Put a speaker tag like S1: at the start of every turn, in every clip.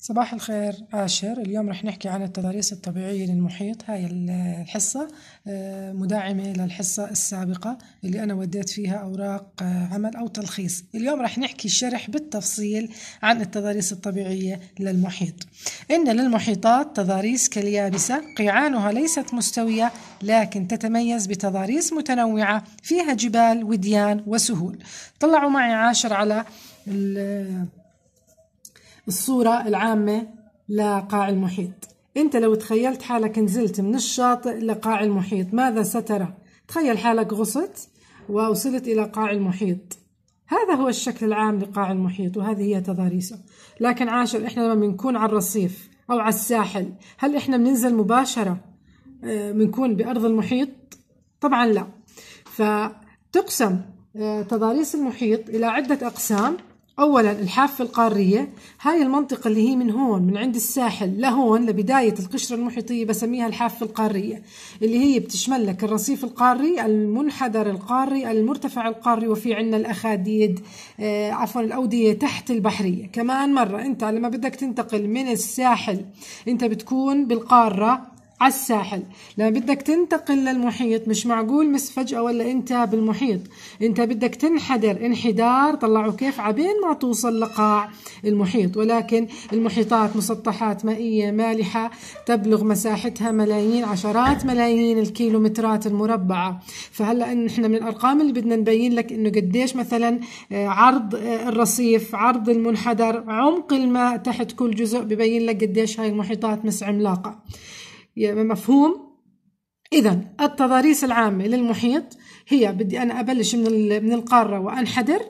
S1: صباح الخير عاشر. اليوم رح نحكي عن التضاريس الطبيعية للمحيط. هاي الحصة آه، مداعمة للحصة السابقة اللي أنا وديت فيها أوراق آه، عمل أو تلخيص. اليوم رح نحكي شرح بالتفصيل عن التضاريس الطبيعية للمحيط. إن للمحيطات تضاريس كاليابسة قيعانها ليست مستوية لكن تتميز بتضاريس متنوعة فيها جبال وديان وسهول. طلعوا معي عاشر على الصورة العامة لقاع المحيط. أنت لو تخيلت حالك نزلت من الشاطئ لقاع المحيط ماذا سترى؟ تخيل حالك غصت ووصلت إلى قاع المحيط. هذا هو الشكل العام لقاع المحيط وهذه هي تضاريسه. لكن عاشر إحنا لما بنكون على الرصيف أو على الساحل هل إحنا بننزل مباشرة آه، بنكون بأرض المحيط؟ طبعا لا. فتقسم آه، تضاريس المحيط إلى عدة أقسام. أولا الحافة القارية هاي المنطقة اللي هي من هون من عند الساحل لهون لبداية القشرة المحيطية بسميها الحافة القارية اللي هي بتشمل لك الرصيف القاري المنحدر القاري المرتفع القاري وفي عندنا الأخاديد آه عفوا الأودية تحت البحرية. كمان مرة أنت لما بدك تنتقل من الساحل أنت بتكون بالقارة على الساحل. لما بدك تنتقل للمحيط مش معقول مس فجأة ولا انت بالمحيط. انت بدك تنحدر انحدار طلعوا كيف؟ عبين ما توصل لقاع المحيط. ولكن المحيطات مسطحات مائية مالحة تبلغ مساحتها ملايين عشرات ملايين الكيلومترات المربعة. فهلأ إن إحنا من الأرقام اللي بدنا نبين لك إنه قديش مثلا آه، عرض آه، الرصيف عرض المنحدر عمق الماء تحت كل جزء ببين لك قديش هاي المحيطات مس عملاقة. مفهوم؟ إذا التضاريس العامة للمحيط هي بدي أنا أبلش من من القارة وأنحدر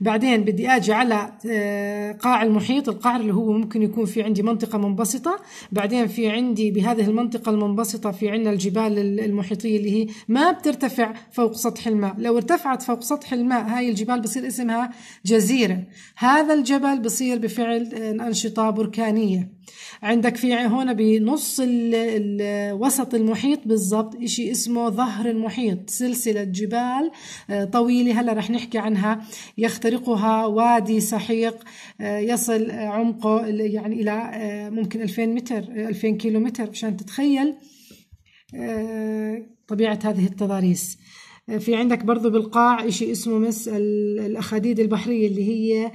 S1: بعدين بدي أجي على آه، قاع المحيط القعر اللي هو ممكن يكون في عندي منطقة منبسطة بعدين في عندي بهذه المنطقة المنبسطة في عندنا الجبال المحيطية اللي هي ما بترتفع فوق سطح الماء. لو ارتفعت فوق سطح الماء هاي الجبال بصير اسمها جزيرة. هذا الجبل بصير بفعل آه، أنشطة بركانية. عندك في هون بنص وسط المحيط بالضبط إشي اسمه ظهر المحيط سلسلة جبال آه، طويلة هلا رح نحكي عنها. يخترقها وادي سحيق آه، يصل عمقه يعني إلى آه، ممكن 2000 متر 2000 كيلو متر مشان تتخيل طبيعة هذه التضاريس. في عندك برضو بالقاع إشي اسمه مس الأخاديد البحرية اللي هي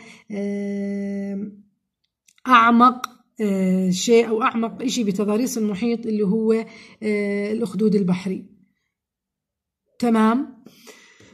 S1: أعمق شيء أو أعمق شيء بتضاريس المحيط اللي هو آه، الأخدود البحري. تمام؟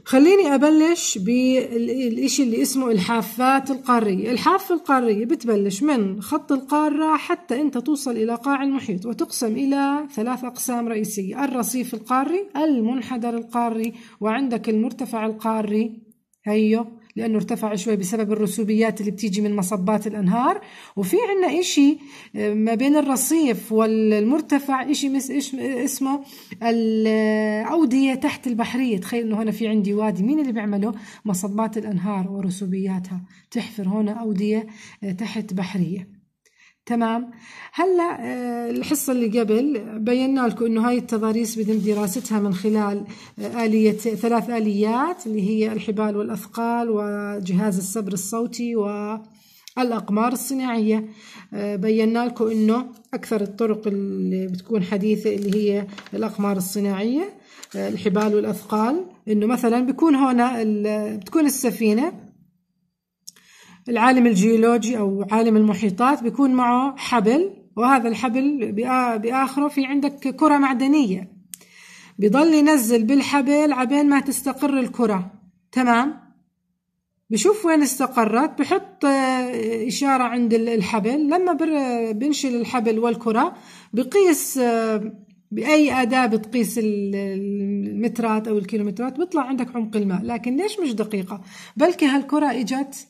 S1: خليني أبلش بالإشي اللي اسمه الحافات القارية. الحافة القارية بتبلش من خط القارة حتى أنت توصل إلى قاع المحيط وتقسم إلى ثلاث أقسام رئيسية. الرصيف القاري المنحدر القاري وعندك المرتفع القاري. هيو. لأنه ارتفع شوي بسبب الرسوبيات اللي بتيجي من مصبات الأنهار. وفي عنا إشي آه، ما بين الرصيف والمرتفع إشي اسمه الأودية تحت البحرية. تخيل إنه هنا في عندي وادي. مين اللي بيعمله؟ مصبات الأنهار ورسوبياتها. تحفر هنا أودية آه، تحت بحرية. تمام. هلا آه، الحصة اللي قبل بينا لكم إنه هاي التضاريس بدنا دراستها من خلال آه، آلية ثلاث آليات اللي هي الحبال والأثقال وجهاز السبر الصوتي والأقمار الصناعية. آه، بينا لكم إنه أكثر الطرق اللي بتكون حديثة اللي هي الأقمار الصناعية الحبال والأثقال. إنه مثلا بيكون هنا بتكون السفينة العالم الجيولوجي أو عالم المحيطات بيكون معه حبل وهذا الحبل بآخره في عندك كرة معدنية. بضل ينزل بالحبل عبين ما تستقر الكرة. تمام؟ بشوف وين استقرت بحط آه، إشارة عند الحبل. لما بنشل الحبل والكرة بقيس آه، بأي أداة بتقيس المترات أو الكيلومترات بيطلع عندك عمق الماء. لكن ليش مش دقيقة؟ بلكي هالكرة إجت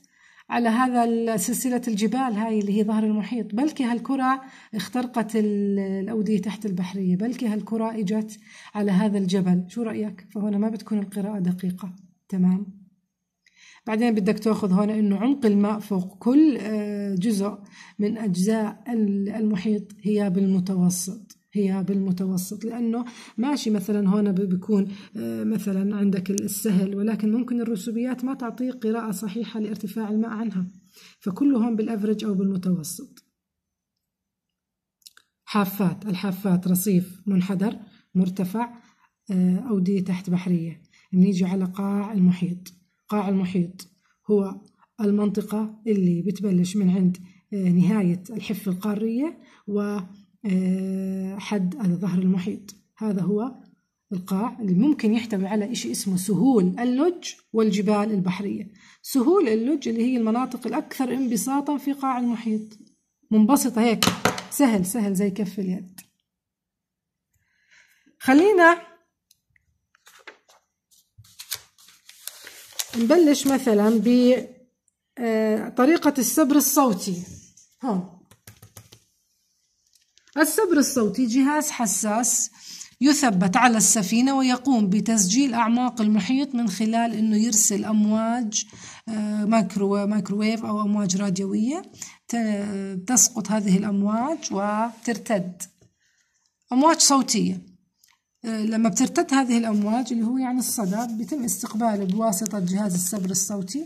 S1: على هذا سلسلة الجبال هاي اللي هي ظهر المحيط. بلكي هالكرة اخترقت الأودية تحت البحرية. بلكي هالكرة إجت على هذا الجبل. شو رأيك؟ فهنا ما بتكون القراءة دقيقة. تمام؟ بعدين بدك تأخذ هون إنه عمق الماء فوق كل آه، جزء من أجزاء المحيط هي بالمتوسط. هي بالمتوسط لأنه ماشي مثلا هون بيكون آه، مثلا عندك السهل ولكن ممكن الرسوبيات ما تعطيك قراءة صحيحة لارتفاع الماء عنها فكله هون بالأفرج أو بالمتوسط. حافات الحافات رصيف منحدر مرتفع آه، أودية تحت بحرية. نيجي على قاع المحيط. قاع المحيط هو المنطقة اللي بتبلش من عند آه، نهاية الحفة القارية وحد آه، ظهر المحيط. هذا هو القاع اللي ممكن يحتوي على إشي اسمه سهول اللج والجبال البحرية. سهول اللج اللي هي المناطق الأكثر انبساطا في قاع المحيط. منبسطة هيك. سهل سهل زي كف اليد. خلينا نبلش مثلا بطريقة آه، السبر الصوتي. هون. السبر الصوتي جهاز حساس يثبت على السفينة ويقوم بتسجيل أعماق المحيط من خلال أنه يرسل أمواج آه، مايكرو مايكروويف أو أمواج راديوية تسقط هذه الأمواج وترتد. أمواج صوتية. آه، لما بترتد هذه الأمواج اللي هو يعني الصدى بيتم استقباله بواسطة جهاز السبر الصوتي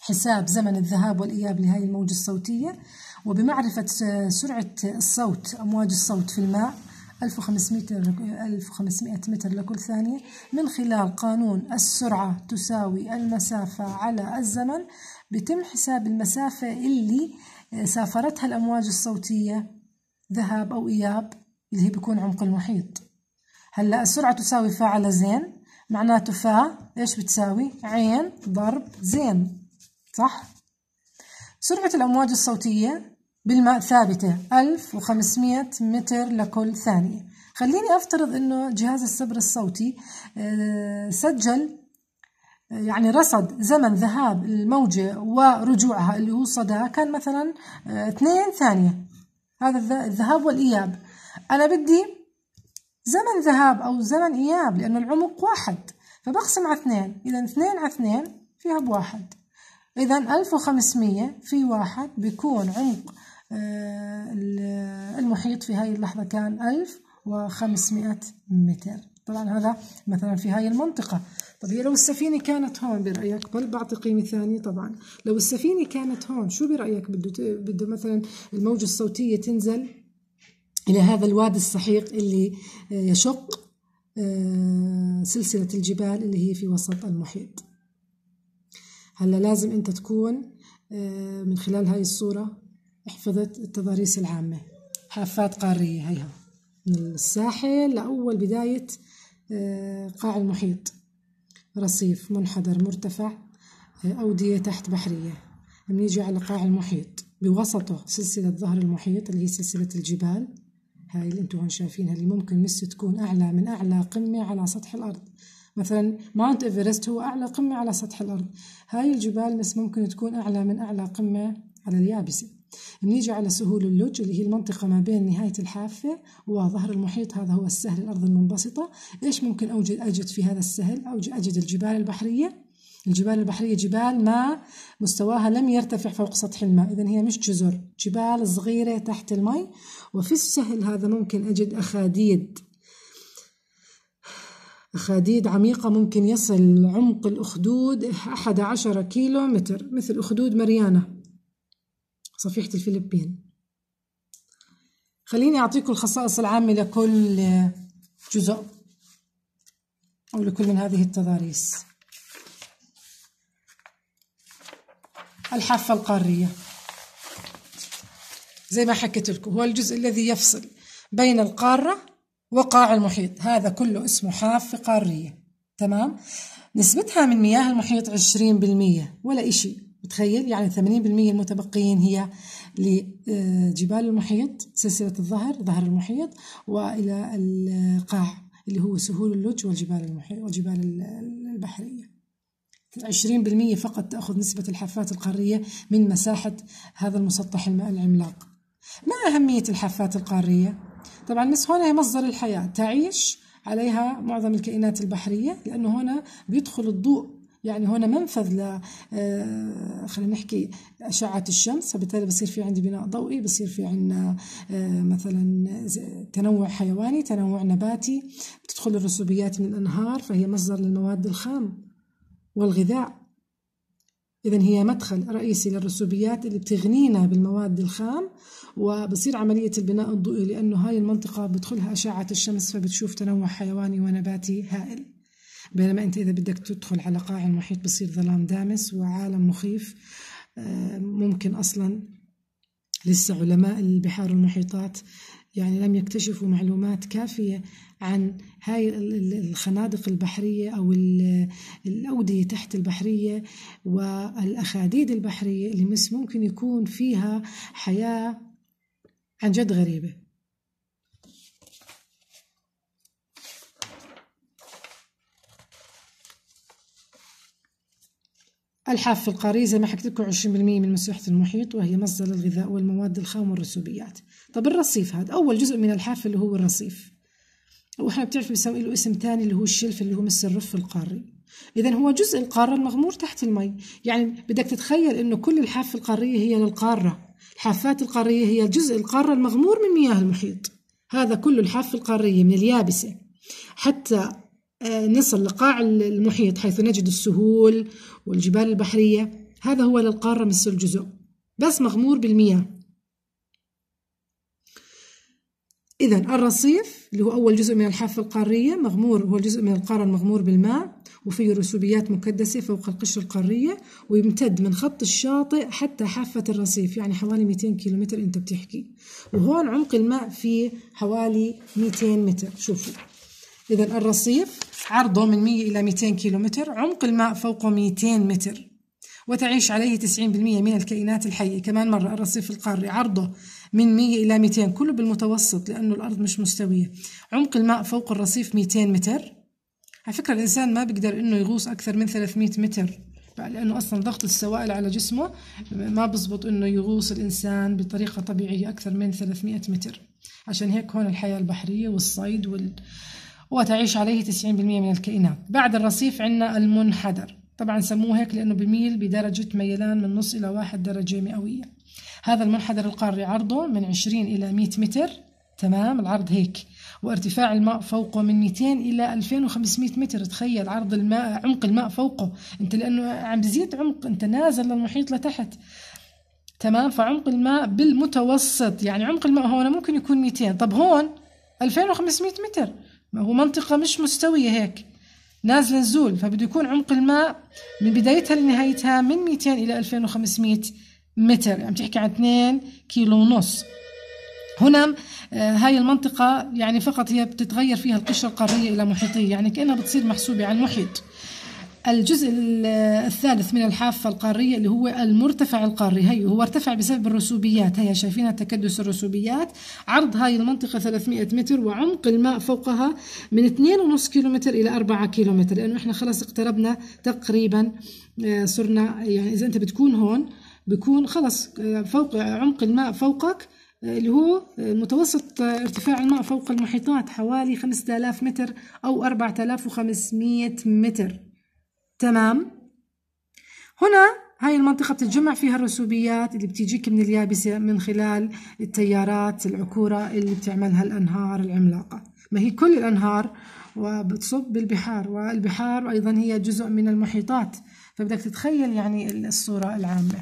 S1: حساب زمن الذهاب والإياب لهذه الموجة الصوتية. وبمعرفة سرعة الصوت أمواج الصوت في الماء 1500 1500 متر لكل ثانية. من خلال قانون السرعة تساوي المسافة على الزمن بتم حساب المسافة اللي سافرتها الأمواج الصوتية ذهاب أو إياب اللي هي بيكون عمق المحيط. هلأ السرعة تساوي فا على زين معناته فا إيش بتساوي؟ عين ضرب زين صح؟ سرعة الأمواج الصوتية بالماء ثابتة 1500 متر لكل ثانية. خليني أفترض أنه جهاز السبر الصوتي آه، سجل آه، يعني رصد زمن ذهاب الموجة ورجوعها اللي هو صدى كان مثلا آه، اثنين ثانية. هذا الذهاب والإياب. أنا بدي زمن ذهاب أو زمن إياب لأنه العمق واحد فبقسم على اثنين. إذا اثنين على اثنين فيها بواحد. إذا ألف وخمسمية في واحد بيكون عمق آه، المحيط في هاي اللحظة كان 1500 متر. طبعا هذا مثلا في هاي المنطقة. طب هي لو السفينة كانت هون برأيك بل بعطي قيمة ثانية طبعا لو السفينة كانت هون شو برأيك بده بده مثلا الموجة الصوتية تنزل إلى هذا الوادي السحيق اللي آه، يشق آه، سلسلة الجبال اللي هي في وسط المحيط؟ هلا لازم أنت تكون من خلال هاي الصورة حفظت التضاريس العامة. حافات قارية هيها. من الساحل لأول بداية آه، قاع المحيط. رصيف منحدر مرتفع آه، أودية تحت بحرية. بنيجي على قاع المحيط بوسطه سلسلة ظهر المحيط اللي هي سلسلة الجبال. هاي اللي أنتم هون شايفينها اللي ممكن مس تكون أعلى من أعلى قمة على سطح الأرض. مثلا Mount Everest هو أعلى قمة على سطح الأرض. هاي الجبال مس ممكن تكون أعلى من أعلى قمة على اليابسة. بنيجي على سهول اللج اللي هي المنطقة ما بين نهاية الحافة وظهر المحيط. هذا هو السهل الأرض المنبسطة. إيش ممكن أوجد أجد في هذا السهل؟ أجد الجبال البحرية. الجبال البحرية جبال ما مستواها لم يرتفع فوق سطح الماء. إذا هي مش جزر جبال صغيرة تحت الماء. وفي السهل هذا ممكن أجد أخاديد. أخاديد عميقة ممكن يصل عمق الأخدود أحد عشر كيلو متر مثل أخدود مريانة صفيحة الفلبين. خليني أعطيكم الخصائص العامة لكل جزء أو لكل من هذه التضاريس. الحافة القارية. زي ما حكيت لكم هو الجزء الذي يفصل بين القارة وقاع المحيط هذا كله اسمه حافة قارية. تمام؟ نسبتها من مياه المحيط عشرين بالمية ولا إشي. تخيل يعني 80% المتبقيين هي لجبال المحيط سلسلة الظهر ظهر المحيط وإلى القاع اللي هو سهول اللج والجبال المحيط والجبال البحرية. 20% فقط تأخذ نسبة الحافات القارية من مساحة هذا المسطح العملاق. ما أهمية الحافات القارية؟ طبعا بس هنا هي مصدر الحياة تعيش عليها معظم الكائنات البحرية لأنه هنا بيدخل الضوء يعني هنا منفذ ل آه، خلينا نحكي أشعة الشمس فبالتالي بصير في عندي بناء ضوئي بصير في عندنا آه، مثلا تنوع حيواني تنوع نباتي بتدخل الرسوبيات من الأنهار فهي مصدر للمواد الخام والغذاء. إذا هي مدخل رئيسي للرسوبيات اللي بتغنينا بالمواد الخام وبصير عملية البناء الضوئي لأنه هاي المنطقة بدخلها أشعة الشمس فبتشوف تنوع حيواني ونباتي هائل. بينما أنت إذا بدك تدخل على قاع المحيط بصير ظلام دامس وعالم مخيف. آه، ممكن أصلا لسه علماء البحار والمحيطات يعني لم يكتشفوا معلومات كافية عن هاي الخنادق البحرية أو الأودية تحت البحرية والأخاديد البحرية اللي ممكن يكون فيها حياة عن جد غريبة. الحافة القارية زي ما حكيت لكم 20% من مساحة المحيط وهي مصدر الغذاء والمواد الخام والرسوبيات. طب الرصيف هذا أول جزء من الحافة اللي هو الرصيف. وإحنا بتعرف بنسوي له اسم تاني اللي هو الشلف اللي هو مثل الرف القاري. إذا هو جزء القارة المغمور تحت المي. يعني بدك تتخيل إنه كل الحافة القارية هي للقارة. الحافات القارية هي جزء القارة المغمور من مياه المحيط. هذا كله الحافة القارية من اليابسة. حتى آه، نصل لقاع المحيط حيث نجد السهول والجبال البحرية. هذا هو للقارة مثل الجزء. بس مغمور بالمياه. إذا الرصيف اللي هو أول جزء من الحافة القارية مغمور هو الجزء من القارة المغمور بالماء وفيه رسوبيات مكدسة فوق القشرة القارية ويمتد من خط الشاطئ حتى حافة الرصيف يعني حوالي 200 كيلومتر أنت بتحكي. وهون عمق الماء فيه حوالي 200 متر. شوفوا. إذا الرصيف عرضه من 100 إلى 200 كيلومتر عمق الماء فوقه 200 متر. وتعيش عليه 90% من الكائنات الحية. كمان مرة الرصيف القاري عرضه من 100 إلى 200 كله بالمتوسط لأنه الأرض مش مستوية. عمق الماء فوق الرصيف 200 متر. على فكرة الإنسان ما بيقدر إنه يغوص أكثر من 300 متر لأنه أصلا ضغط السوائل على جسمه ما بزبط إنه يغوص الإنسان بطريقة طبيعية أكثر من 300 متر. عشان هيك هون الحياة البحرية والصيد وال... وتعيش عليه 90% من الكائنات. بعد الرصيف عندنا المنحدر. طبعا سموه هيك لأنه بميل بدرجة ميلان من نص إلى واحد درجة مئوية. هذا المنحدر القاري عرضه من 20 إلى 100 متر. تمام؟ العرض هيك. وارتفاع الماء فوقه من 200 إلى 2500 متر. تخيل عرض الماء عمق الماء فوقه. أنت لأنه عم بزيد عمق. أنت نازل للمحيط لتحت. تمام؟ فعمق الماء بالمتوسط. يعني عمق الماء هون ممكن يكون 200 طب هون 2500 متر. ما هو منطقة مش مستوية هيك. نازلة نزول فبده يكون عمق الماء من بدايتها لنهايتها من 200 إلى 2500 متر عم تحكي عن 2 كيلو ونص. هنا آه، هاي المنطقة يعني فقط هي بتتغير فيها القشرة القارية إلى محيطية يعني كأنها بتصير محسوبة عن محيط الجزء الثالث من الحافة القارية اللي هو المرتفع القاري هي هو ارتفع بسبب الرسوبيات. هي شايفينها تكدس الرسوبيات. عرض هاي المنطقة 300 متر وعمق الماء فوقها من 2.5 كيلومتر إلى 4 كيلومتر لأنه إحنا خلاص اقتربنا تقريبا آه، صرنا يعني إذا أنت بتكون هون بكون خلص آه، فوق عمق الماء فوقك آه، اللي هو متوسط ارتفاع الماء فوق المحيطات حوالي 5000 متر أو 4500 متر. تمام؟ هنا هاي المنطقة بتتجمع فيها الرسوبيات اللي بتيجيك من اليابسة من خلال التيارات العكورة اللي بتعملها الأنهار العملاقة. ما هي كل الأنهار وبتصب بالبحار والبحار أيضا هي جزء من المحيطات. فبدك تتخيل يعني الصورة العامة.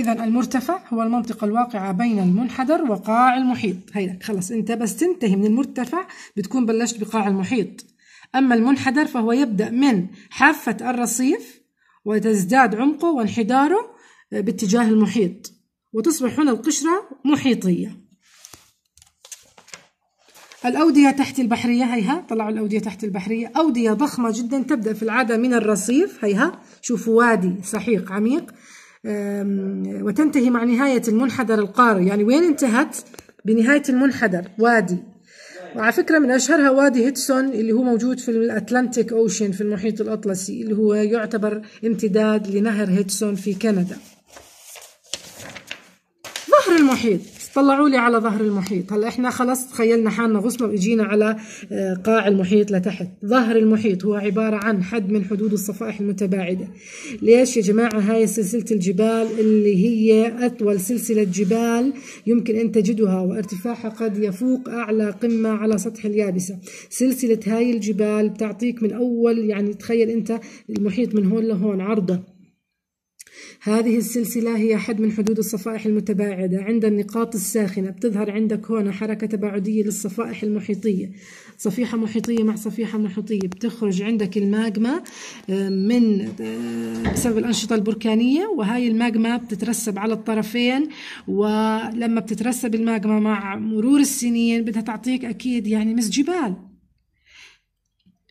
S1: إذا المرتفع هو المنطقة الواقعة بين المنحدر وقاع المحيط. هيدا خلص. أنت بس تنتهي من المرتفع بتكون بلشت بقاع المحيط. أما المنحدر فهو يبدأ من حافة الرصيف وتزداد عمقه وانحداره باتجاه المحيط. وتصبح هنا القشرة محيطية. الأودية تحت البحرية هيها طلعوا الأودية تحت البحرية. أودية ضخمة جدا تبدأ في العادة من الرصيف هيها. شوفوا وادي سحيق عميق. وتنتهي مع نهاية المنحدر القاري يعني وين انتهت؟ بنهاية المنحدر وادي. وعلى فكرة من أشهرها وادي هيدسون اللي هو موجود في الأتلانتيك أوشن في المحيط الأطلسي اللي هو يعتبر امتداد لنهر هيدسون في كندا. ظهر المحيط. طلعوا لي على ظهر المحيط. هلا إحنا خلص تخيلنا حالنا غصنا وإجينا على آه، قاع المحيط لتحت. ظهر المحيط هو عبارة عن حد من حدود الصفائح المتباعدة. ليش يا جماعة؟ هاي سلسلة الجبال اللي هي أطول سلسلة جبال يمكن أن تجدها وارتفاعها قد يفوق أعلى قمة على سطح اليابسة. سلسلة هاي الجبال بتعطيك من أول يعني تخيل أنت المحيط من هون لهون عرضة. هذه السلسلة هي حد من حدود الصفائح المتباعدة عند النقاط الساخنة بتظهر عندك هنا حركة تباعدية للصفائح المحيطية. صفيحة محيطية مع صفيحة محيطية بتخرج عندك الماجما آه، من آه، بسبب الأنشطة البركانية وهاي الماجما بتترسب على الطرفين ولما بتترسب الماجما مع مرور السنين بدها تعطيك أكيد يعني مس جبال.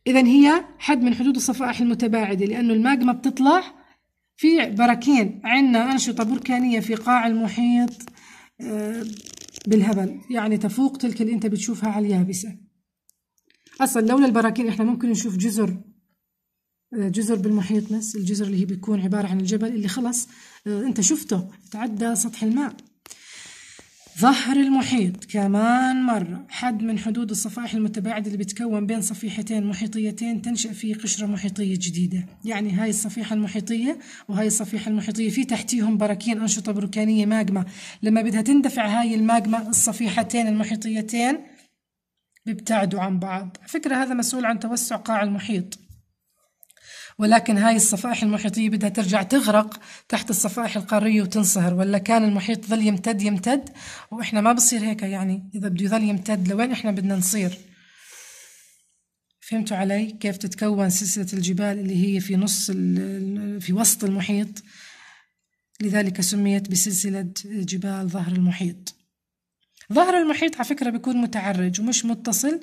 S1: إذا هي حد من حدود الصفائح المتباعدة لأنه الماجما بتطلع في براكين عندنا أنشطة بركانية في قاع المحيط آه، بالهبل. يعني تفوق تلك اللي أنت بتشوفها على اليابسة. أصلا لولا البراكين إحنا ممكن نشوف جزر آه، جزر بالمحيط بس الجزر اللي هي بيكون عبارة عن الجبل اللي خلص آه، أنت شفته. تعدى سطح الماء. ظهر المحيط كمان مرة. حد من حدود الصفائح المتباعدة اللي بتكون بين صفيحتين محيطيتين تنشأ فيه قشرة محيطية جديدة. يعني هاي الصفيحة المحيطية وهاي الصفيحة المحيطية في تحتيهم براكين أنشطة بركانية ماجما لما بدها تندفع هاي الماجما الصفيحتين المحيطيتين بيبتعدوا عن بعض. فكرة هذا مسؤول عن توسع قاع المحيط. ولكن هاي الصفائح المحيطية بدها ترجع تغرق تحت الصفائح القارية وتنصهر ولا كان المحيط ظل يمتد يمتد؟ وإحنا ما بصير هيك يعني إذا بده يظل يمتد لوين إحنا بدنا نصير؟ فهمتوا علي؟ كيف تتكون سلسلة الجبال اللي هي في نص في وسط المحيط؟ لذلك سميت بسلسلة جبال ظهر المحيط. ظهر المحيط على فكرة بيكون متعرج ومش متصل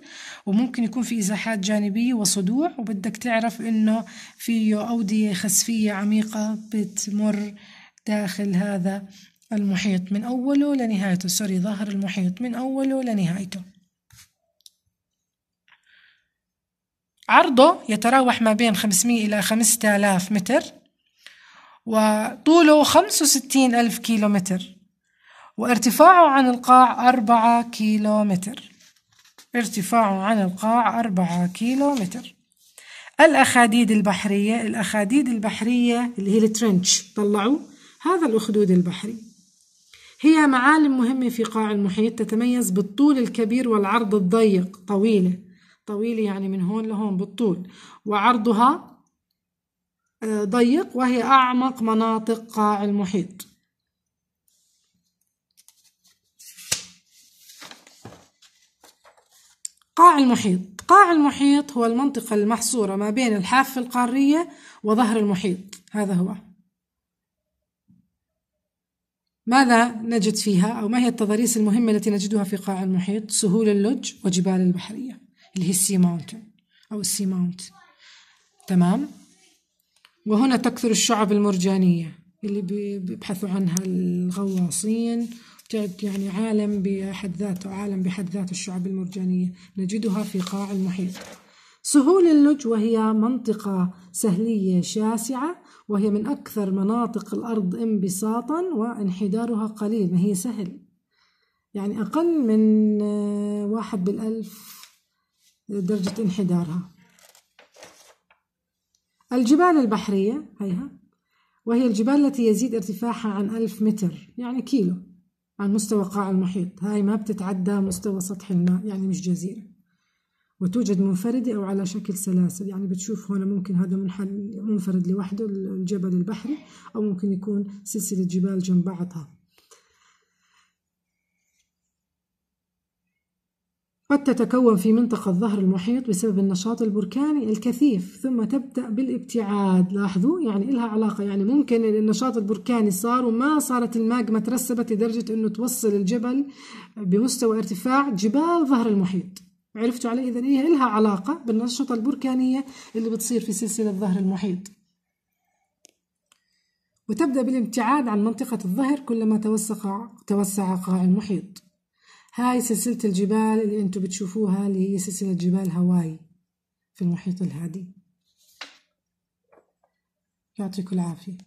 S1: وممكن يكون في إزاحات جانبية وصدوع وبدك تعرف إنه فيه أودية خسفية عميقة بتمر داخل هذا المحيط من أوله لنهايته. سوري ظهر المحيط من أوله لنهايته. عرضه يتراوح ما بين 500 إلى 5000 متر وطوله 65 ألف كيلو متر وارتفاعه عن القاع أربعة كيلو متر ارتفاعه عن القاع أربعة كيلو متر الأخاديد البحرية الأخاديد البحرية اللي هي الترنش طلعوا. هذا الأخدود البحري. هي معالم مهمة في قاع المحيط تتميز بالطول الكبير والعرض الضيق طويلة. طويلة يعني من هون لهون بالطول. وعرضها آه، ضيق وهي أعمق مناطق قاع المحيط. قاع المحيط. قاع المحيط هو المنطقة المحصورة ما بين الحافة القارية وظهر المحيط. هذا هو. ماذا نجد فيها أو ما هي التضاريس المهمة التي نجدها في قاع المحيط؟ سهول اللج وجبال البحرية. اللي هي ال sea mountain أو ال sea mount. تمام؟ وهنا تكثر الشعب المرجانية اللي بيبحثوا عنها الغواصين يعني عالم بحد ذاته عالم بحد ذاته الشعب المرجانية. نجدها في قاع المحيط. سهول اللج وهي منطقة سهلية شاسعة وهي من أكثر مناطق الأرض انبساطا وانحدارها قليل ما هي سهل. يعني أقل من واحد بالألف درجة انحدارها. الجبال البحرية هيها وهي الجبال التي يزيد ارتفاعها عن ألف متر يعني كيلو. عن مستوى قاع المحيط. هاي ما بتتعدى مستوى سطح الماء يعني مش جزيرة. وتوجد منفردة أو على شكل سلاسل. يعني بتشوف هنا ممكن هذا منفرد لوحده الجبل البحري أو ممكن يكون سلسلة جبال جنب بعضها. قد تتكون في منطقة ظهر المحيط بسبب النشاط البركاني الكثيف ثم تبدأ بالابتعاد. لاحظوا؟ يعني إلها علاقة. يعني ممكن النشاط البركاني صار وما صارت الماجما ترسبت لدرجة أنه توصل الجبل بمستوى ارتفاع جبال ظهر المحيط. عرفتوا علي؟ إذا هي إلها علاقة بالنشطة البركانية اللي بتصير في سلسلة ظهر المحيط. وتبدأ بالابتعاد عن منطقة الظهر كلما توسع توسع قاع المحيط. هاي سلسلة الجبال اللي انتو بتشوفوها اللي هي سلسلة جبال هاواي في المحيط الهادي. يعطيكم العافية.